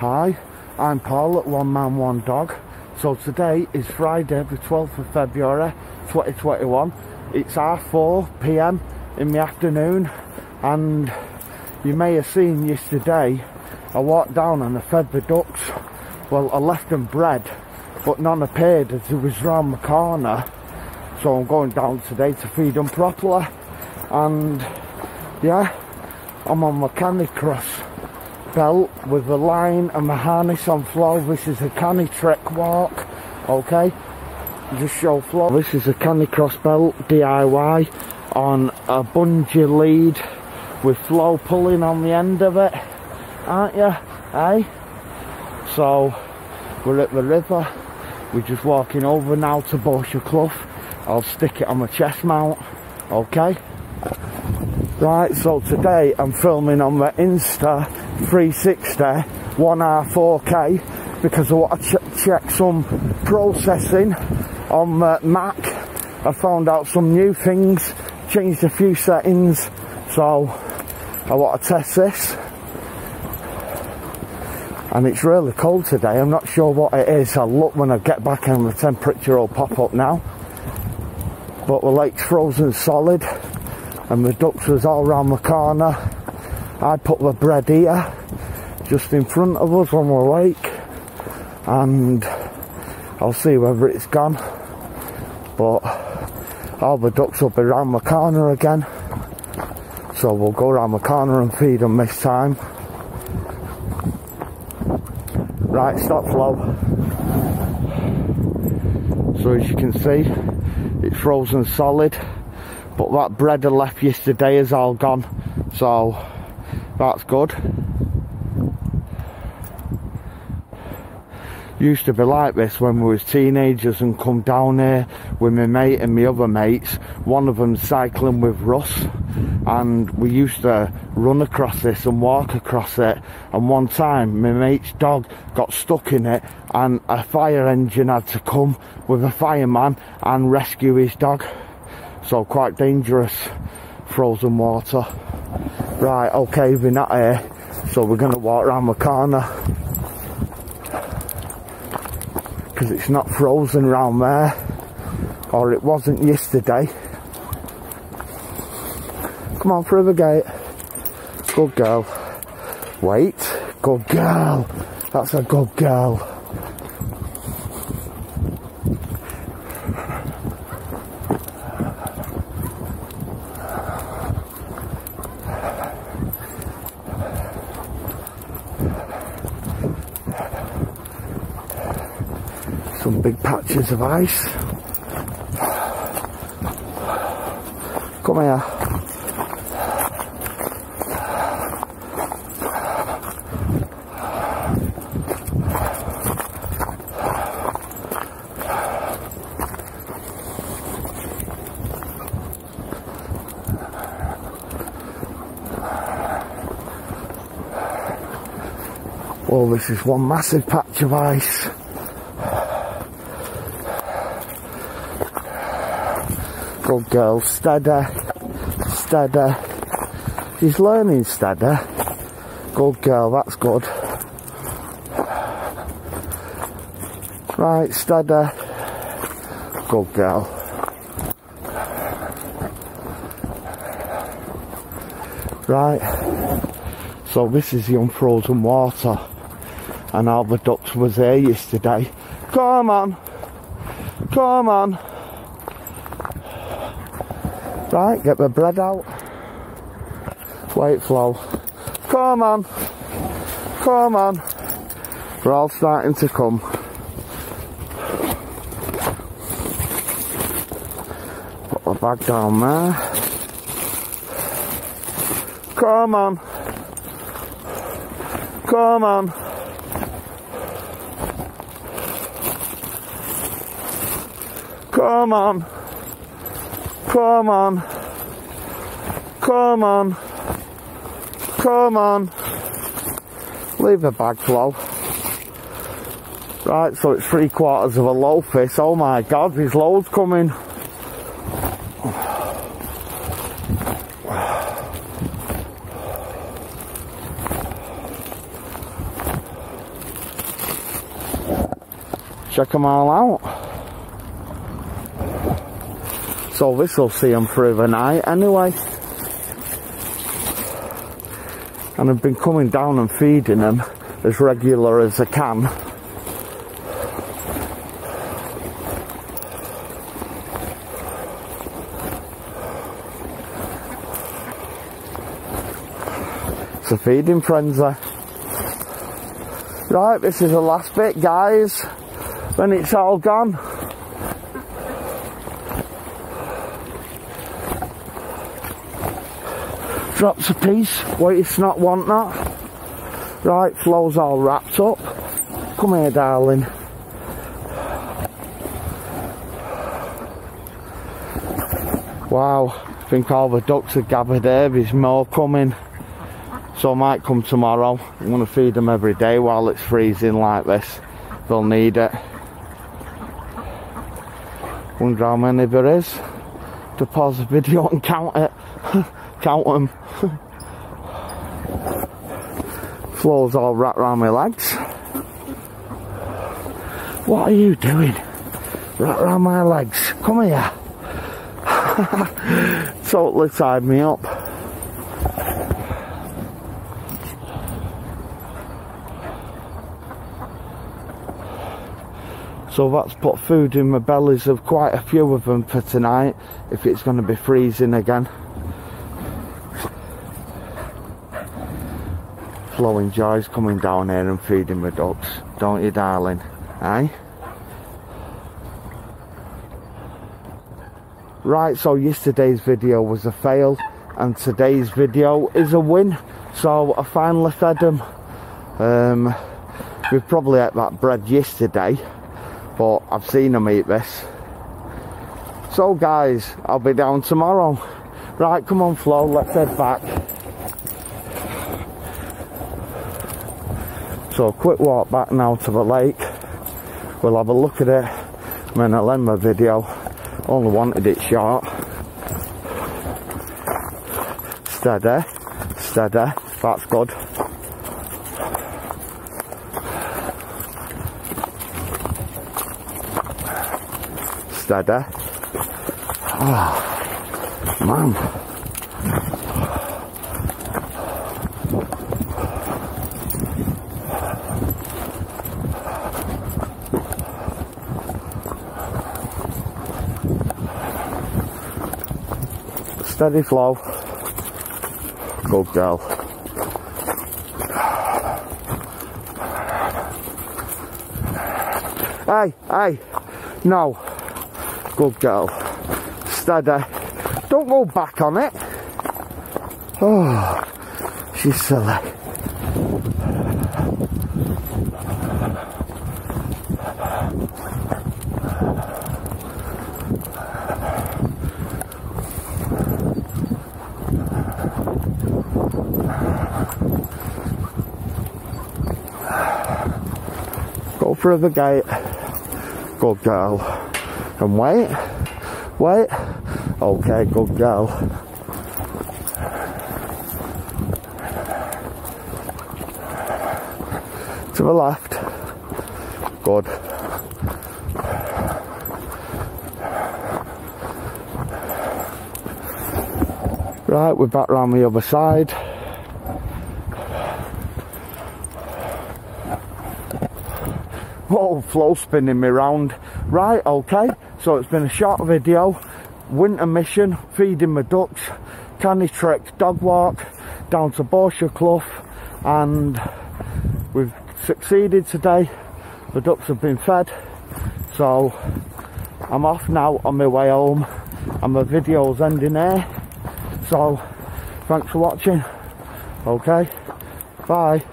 Hi, I'm Paul at One Man One Dog. So today is Friday the 12th of February 2021. It's half 4 pm in the afternoon and you may have seen yesterday I walked down and I fed the ducks. Well I left them bread but none appeared as it was round the corner so I'm going down today to feed them properly and yeah I'm on my canicross belt with the line and the harness on floor. This is a canny Canitrek walk, okay? Just show Flow. This is a canicross belt DIY on a bungee lead with flow pulling on the end of it, aren't you? Eh? So, we're at the river. We're just walking over now to Boarshaw Clough. I'll stick it on my chest mount, okay? Right, so today I'm filming on the Insta 360 1R 4K because I want to ch check some processing on the Mac. I found out some new things, changed a few settings, so I want to test this. And it's really cold today, I'm not sure what it is. I'll look when I get back and the temperature will pop up now. But the lake's frozen solid and the ducks was all around the corner. I put the bread here, just in front of us on the lake, and I'll see whether it's gone. But all the ducks will be around the corner again, so we'll go around the corner and feed them this time. Right, stop flow. So as you can see, it's frozen solid but that bread I left yesterday is all gone so that's good. Used to be like this when we was teenagers and come down here with my mate and my other mates one of them cycling with Russ and we used to run across this and walk across it and one time my mate's dog got stuck in it and a fire engine had to come with a fireman and rescue his dog. So quite dangerous frozen water. Right okay we're not here so we're gonna walk around the corner. Because it's not frozen around there or it wasn't yesterday. Come on through the gate. Good girl. Wait good girl. That's a good girl some big patches of ice. Come here. Well, this is one massive patch of ice. Good girl, steady, steady. She's learning steady. Good girl, that's good. Right, steady. Good girl. Right, so this is the unfrozen water and all the ducks was there yesterday. Come on, come on. Right, get the bread out. Wait, flow. Come on. Come on. We're all starting to come. Put the bag down there. Come on. Come on. Come on. Come on. Come on. Come on. Leave the bag flow. Right, so it's three quarters of a loaf this. Oh my god, there's loads coming. check them all out. So this will see them through the night anyway. And I've been coming down and feeding them as regular as I can. It's a feeding frenzy. Right, this is the last bit, guys. Then it's all gone. Drops a piece. Wait, it's not want that. Right, flow's all wrapped up. Come here, darling. Wow, I think all the ducks are gathered there, There's more coming. So I might come tomorrow. I'm to feed them every day while it's freezing like this. They'll need it. Wonder how many there is. To pause the video and count it. count them. Flow's all wrapped around my legs. What are you doing? Wrapped around my legs. Come here. totally tied me up. So that's put food in the bellies of quite a few of them for tonight if it's going to be freezing again. Flow enjoys coming down here and feeding the ducks, don't you darling? Eh? Right, so yesterday's video was a fail and today's video is a win. So I finally fed them. Um, we probably ate that bread yesterday but I've seen them eat this. So guys, I'll be down tomorrow. Right, come on Flow, let's head back. So quick walk back now to the lake. We'll have a look at it then I'll end my video. Only wanted it short. Steady, steady, that's good. steady. Oh, man. Steady flow. Good girl. Hey, hey, no. Good girl. Steady. Don't go back on it. Oh, she's silly. Through the gate. Good girl and wait, wait. Okay, good girl. To the left. Good. Right, we're back round the other side. Whoa, flow spinning me round. Right, okay. So it's been a short video, winter mission, feeding my ducks, Canitrek, dog walk, down to Boarshaw Clough, and we've succeeded today. The ducks have been fed, so I'm off now on my way home, and my video's ending there. So, thanks for watching. Okay, bye.